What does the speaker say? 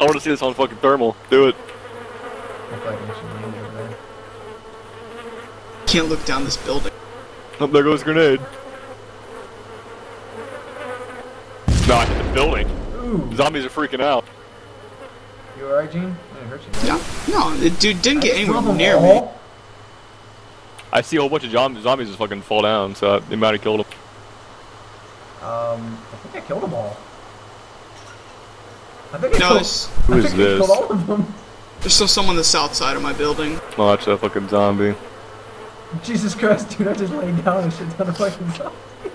I want to see this on fucking thermal. Do it. Looks like we should land over there. Can't look down this building. Oh, there goes grenade. Nah, hit the building. Ooh, Zombies are freaking out. you alright, Gene? I didn't hurt you. right? No, no, the dude didn't get anywhere drove them near me. I see a whole bunch of zombies just fucking fall down, so they might have killed them. Um, I think I killed them all. I think I No, killed. Who I is think this? killed all of them. there's still someone on the south side of my building. Oh, that's a fucking zombie. Jesus Christ, dude! I just laid down and shit ton of fucking zombies.